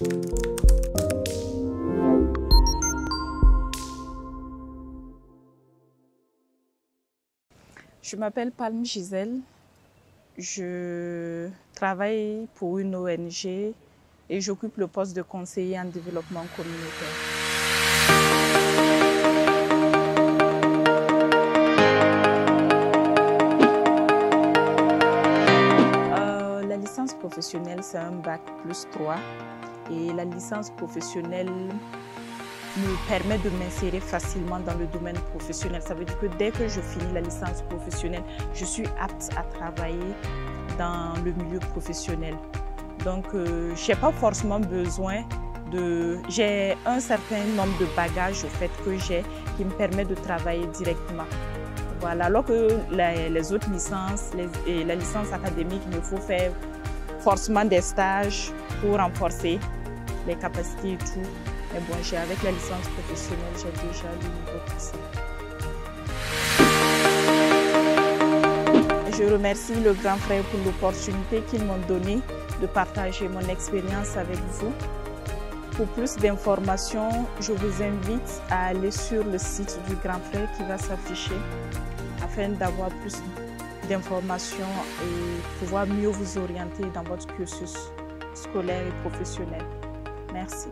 Je m'appelle Palme Gisèle. Je travaille pour une ONG et j'occupe le poste de conseiller en développement communautaire. Euh, la licence professionnelle, c'est un bac plus 3 et la licence professionnelle me permet de m'insérer facilement dans le domaine professionnel. Ça veut dire que dès que je finis la licence professionnelle, je suis apte à travailler dans le milieu professionnel. Donc, euh, je n'ai pas forcément besoin de... J'ai un certain nombre de bagages au fait que j'ai qui me permet de travailler directement. Voilà, alors que les, autres licences et la licence académique, il me faut faire forcément des stages pour renforcer capacités et tout. Mais bon, j'ai avec la licence professionnelle, j'ai déjà le niveau ça. Je remercie le grand frère pour l'opportunité qu'ils m'ont donnée de partager mon expérience avec vous. Pour plus d'informations, je vous invite à aller sur le site du grand frère qui va s'afficher afin d'avoir plus d'informations et pouvoir mieux vous orienter dans votre cursus scolaire et professionnel. Merci.